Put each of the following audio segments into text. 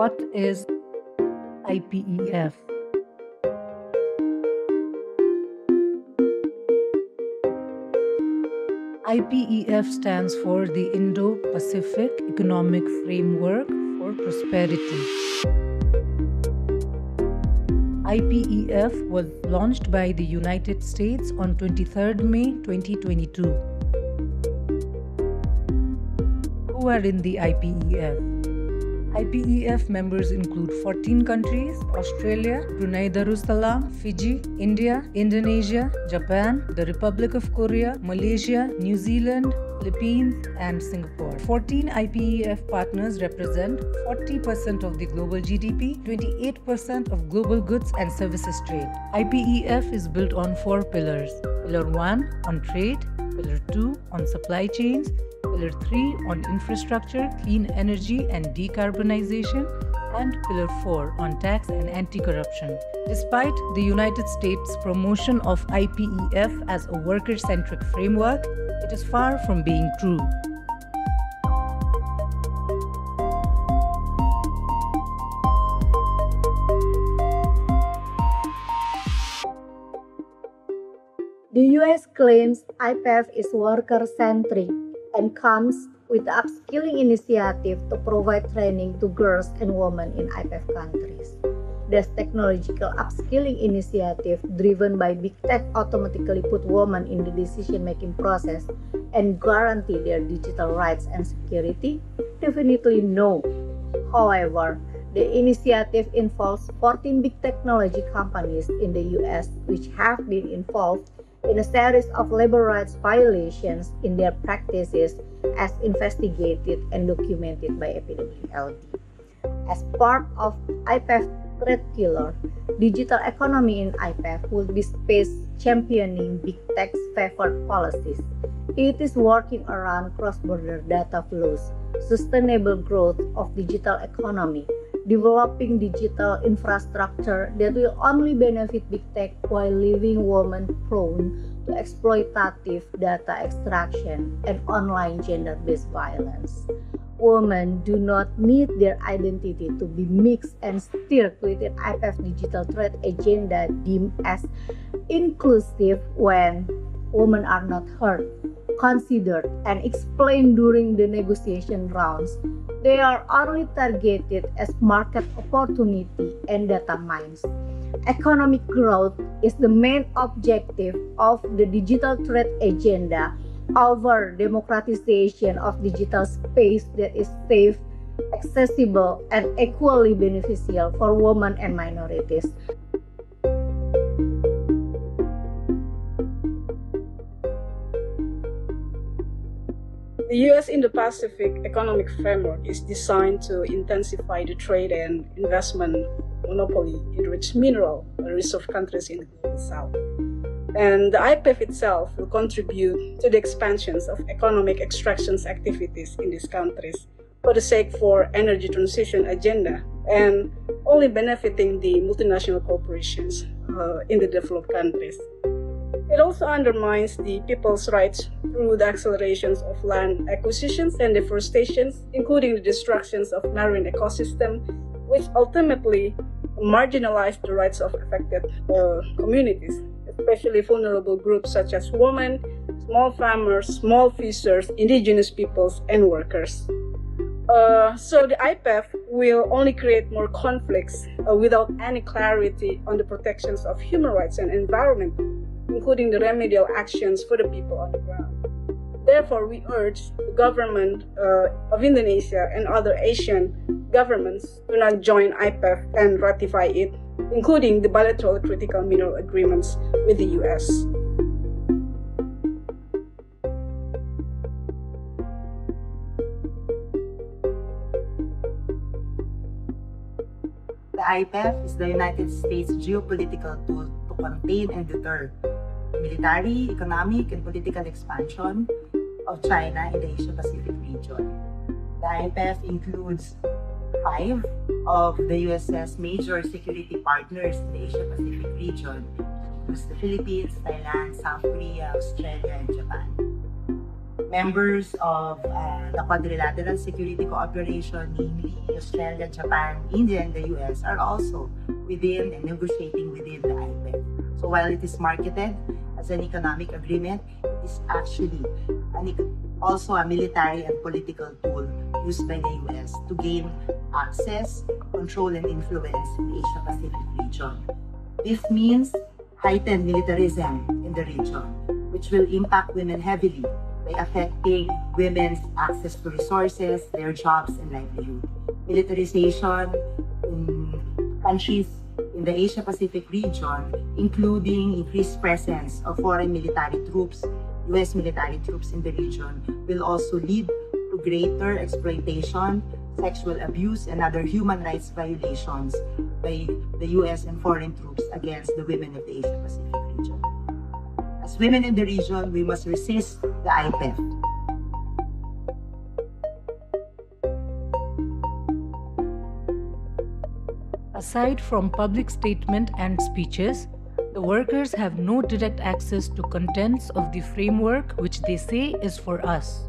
What is IPEF? IPEF stands for the Indo Pacific Economic Framework for Prosperity. IPEF was launched by the United States on 23rd May 2022. Who are in the IPEF? IPEF members include 14 countries Australia, Brunei Darussalam, Fiji, India, Indonesia, Japan, the Republic of Korea, Malaysia, New Zealand, Philippines, and Singapore. 14 IPEF partners represent 40% of the global GDP, 28% of global goods and services trade. IPEF is built on four pillars Pillar 1 on trade, Pillar 2 on supply chains, Pillar 3 on infrastructure, clean energy, and decarbonization, and Pillar 4 on tax and anti corruption. Despite the United States' promotion of IPEF as a worker centric framework, it is far from being true. The US claims IPEF is worker centric and comes with the upskilling initiative to provide training to girls and women in IPEF countries. This technological upskilling initiative, driven by big tech, automatically put women in the decision making process and guarantee their digital rights and security? Definitely no. However, the initiative involves 14 big technology companies in the US which have been involved in a series of labor rights violations in their practices as investigated and documented by epidemiology. As part of IPEF trade pillar, digital economy in IPEF will be space championing big tech's favored policies. It is working around cross-border data flows, sustainable growth of digital economy, developing digital infrastructure that will only benefit big tech while leaving women prone to exploitative data extraction and online gender based violence. Women do not need their identity to be mixed and steered within IPEF digital threat agenda deemed as inclusive when women are not heard considered and explained during the negotiation rounds, they are only targeted as market opportunity and data mines. Economic growth is the main objective of the digital trade agenda over democratization of digital space that is safe, accessible, and equally beneficial for women and minorities. The US Indo-Pacific Economic Framework is designed to intensify the trade and investment monopoly in rich mineral resource countries in the global south. And the IPEF itself will contribute to the expansions of economic extractions activities in these countries for the sake for energy transition agenda and only benefiting the multinational corporations uh, in the developed countries. It also undermines the people's rights through the accelerations of land acquisitions and deforestations, including the destructions of marine ecosystem, which ultimately marginalize the rights of affected uh, communities, especially vulnerable groups such as women, small farmers, small fishers, indigenous peoples, and workers. Uh, so the IPEF will only create more conflicts uh, without any clarity on the protections of human rights and environment including the remedial actions for the people on the ground. Therefore, we urge the government uh, of Indonesia and other Asian governments to not join IPEF and ratify it, including the bilateral critical mineral agreements with the US. The IPEF is the United States geopolitical tool to contain and deter military, economic, and political expansion of China in the Asia-Pacific region. The IPEF includes five of the US's major security partners in the Asia-Pacific region, the Philippines, Thailand, South Korea, Australia, and Japan. Members of uh, the Quadrilateral Security Cooperation, namely Australia, Japan, India, and the US, are also within and negotiating within the IPEF. So while it is marketed as an economic agreement, it is actually also a military and political tool used by the US to gain access, control, and influence in the Asia Pacific region. This means heightened militarism in the region, which will impact women heavily by affecting women's access to resources, their jobs, and livelihood. Militarization in countries in the Asia Pacific region, including increased presence of foreign military troops, US military troops in the region, will also lead to greater exploitation, sexual abuse, and other human rights violations by the US and foreign troops against the women of the Asia Pacific region. As women in the region, we must resist the IPEF. Aside from public statement and speeches, the workers have no direct access to contents of the framework which they say is for us.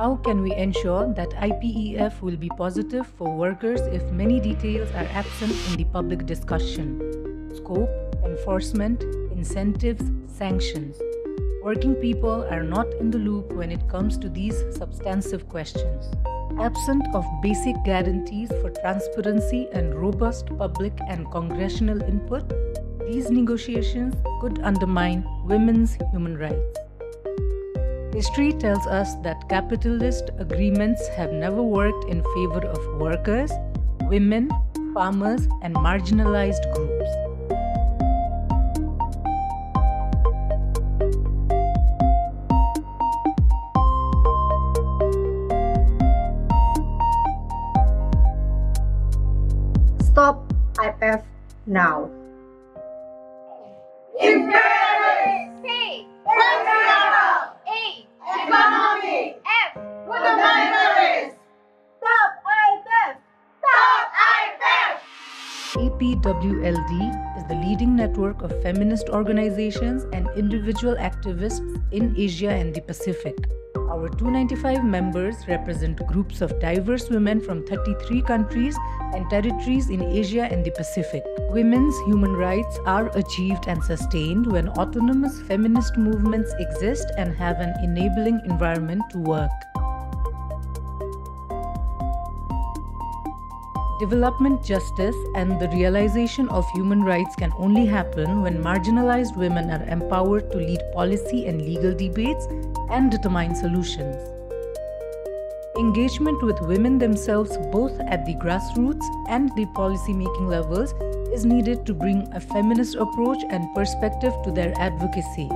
How can we ensure that IPEF will be positive for workers if many details are absent in the public discussion? Scope, enforcement, incentives, sanctions. Working people are not in the loop when it comes to these substantive questions. Absent of basic guarantees for transparency and robust public and congressional input, these negotiations could undermine women's human rights. History tells us that capitalist agreements have never worked in favor of workers, women, farmers, and marginalized groups. Now. APWLD is the leading network of feminist organizations and individual activists in Asia and the Pacific. Our 295 members represent groups of diverse women from 33 countries and territories in Asia and the Pacific. Women's human rights are achieved and sustained when autonomous feminist movements exist and have an enabling environment to work. Development justice and the realization of human rights can only happen when marginalized women are empowered to lead policy and legal debates and determine solutions. Engagement with women themselves, both at the grassroots and the policy making levels, is needed to bring a feminist approach and perspective to their advocacy.